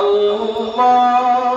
الله